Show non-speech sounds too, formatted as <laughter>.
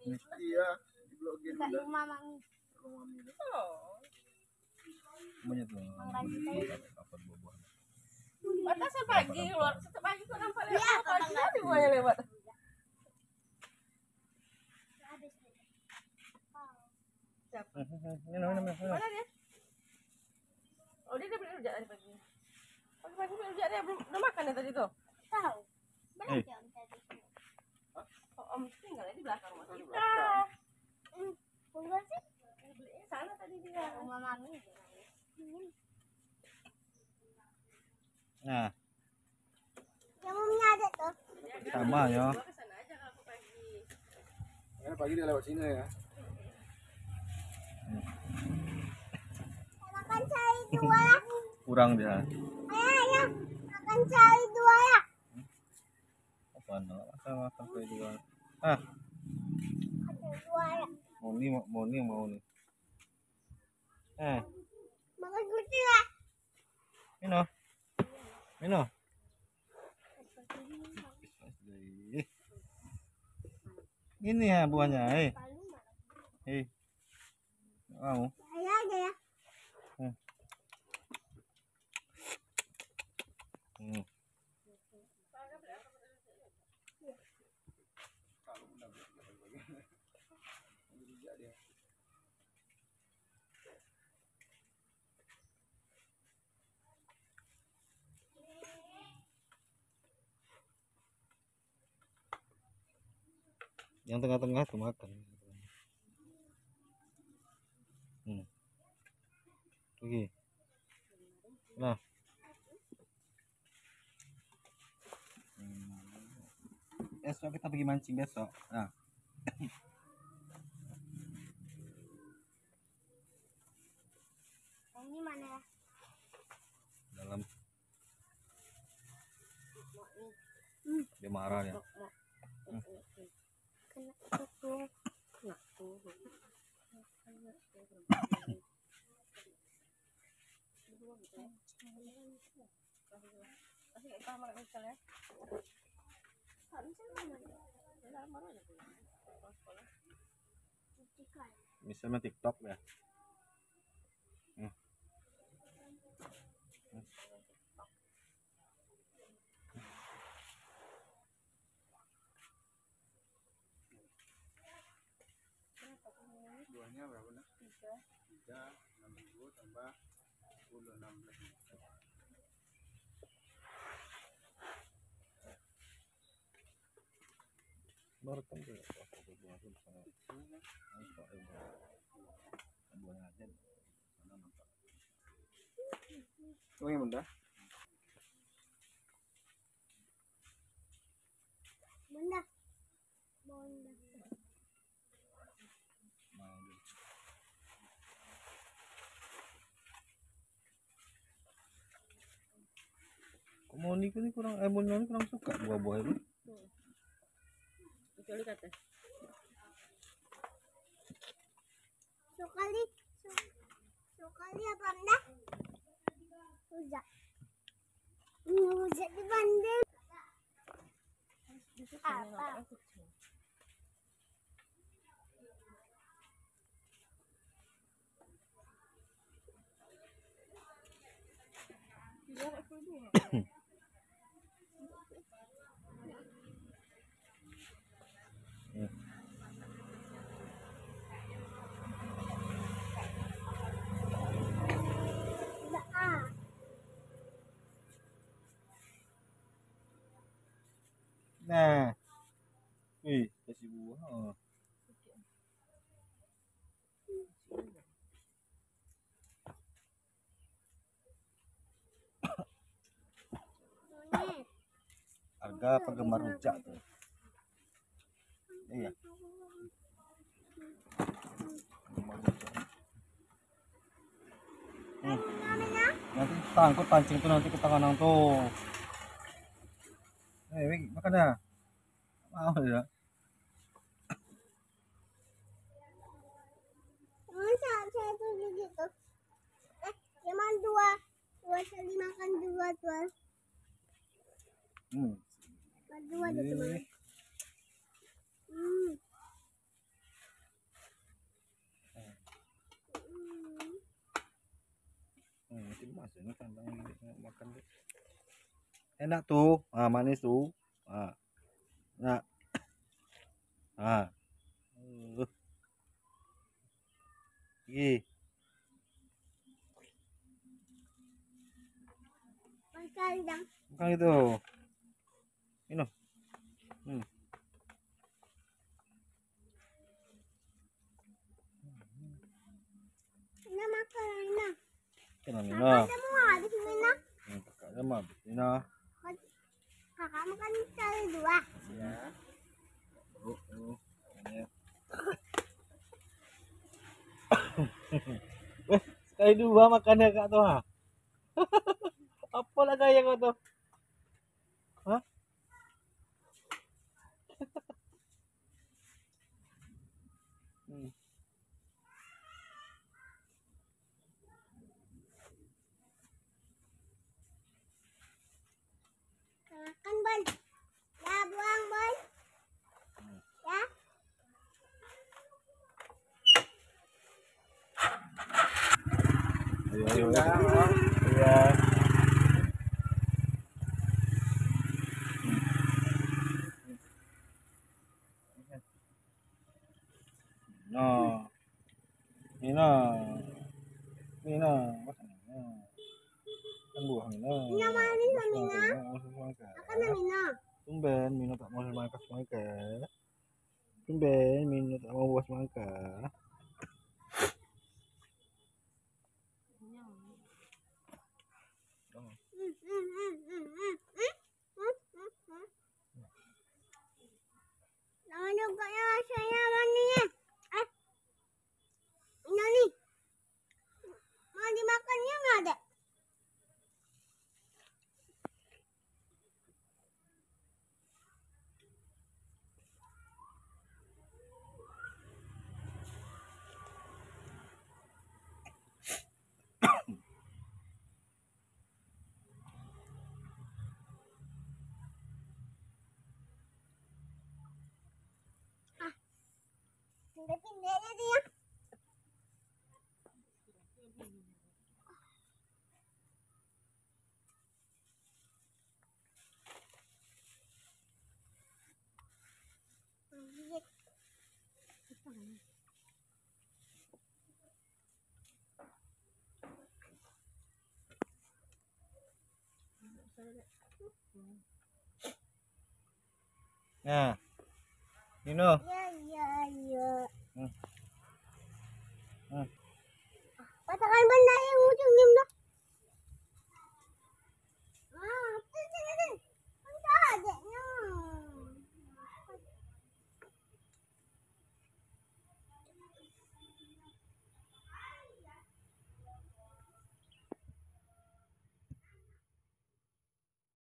Iya, di Dekat udah. rumah mami. Rumah Mami. Oh. Semuanya tuh. Apa buah-buahan. Batasan pagi keluar, setiap pagi kok nampak lewat. Iya, pagi tetangga. ada buahnya lewat. Minum. Mana dia? Oh dia dah beli rujak tadi pagi. Pagi-pagi beli rujak dia belum belum makan ya tadi tuh. Tahu. Eh. Om tadi. Oh, om tinggal di belakang rumah kita. belakang. Hmm. Sih? Belinya sana tadi dia. Rumah mami. Hmm. Nah, Yang momnya ada tuh. sama ya. Karena pagi dia lewat sini ya. Makan cari dua ya. Kurang dia. Ayo, ayo. Makan cari dua ya. Apa nak? Masa makan kue dua. Ah, ya. mau ni, mau ni, mau ni. Eh, Makan kucing ya. minum. Minum. Ini ya buahnya, eh. Eh. Mau. Ayo aja ya. Hmm. Yang tengah-tengah tuh makan. Hmm. Oke. Nah. Hmm. Besok kita pergi mancing besok. Nah. Ini mana ya? dalam dia marah ya. Mau. Misalnya TikTok ya. Buahnya berapa nak? Tiga. Tiga, enam ribu tambah sepuluh, enam belas. Baru kan dia apa buah itu sama. Apa itu? Buahnya aja. Sana nampak. Oh? Bunda. Bunda. Moni ini kurang, eh Moni ini kurang suka buah-buah itu. Kecuali kata. Sekali. Sekali apa bunda? Rujak. Ini rujak di bandeng. Apa? Enggak ah. Nah. Wih, kasih buah. Harga penggemar rujak tuh. Iya. Hmm. Nanti tangkut pancing tuh nanti ke tangan tuh. Eh, Wik, makan ya apa ya. Gitu. Eh, dua. Dua kali makan dua tuh hmm. Dua ada cuma hmm. enak tuh ah, manis tuh. Ah. nah Ah. Uh. Magkandang. makan itu. Minum. Hmm. Ini makan Kakak semua habis minum. Hmm, kakak dah mah habis minum. Kakak makan sekali dua. Ya. Oh, oh. Ini. <laughs> Eh, sekali dua makannya kak tuh ha. <laughs> Apa lah gaya kau tuh? Hah? Hmm. Makan Bon. Ya buang Bon. Ya. Ayo, ayo, Udah, ayo. oh. Iya. No. Mina. Mina. Kan buah Mina. Mina manis lah, Mina. Makan Makan na minum. Tumben Mina tak mau makan semangka. Tumben Mina tak mau buah semangka. Hmm, hmm, hmm, hmm, hmm, hmm. Hmm, hmm, hmm. Jangan juga ya saya mani ya. Eh. Ini nih. Mau dimakannya nggak ada? Pindah-pindah aja dia. Nah. Nino. Ya, ya, ya. Hmm. Hmm. Katakan benda yang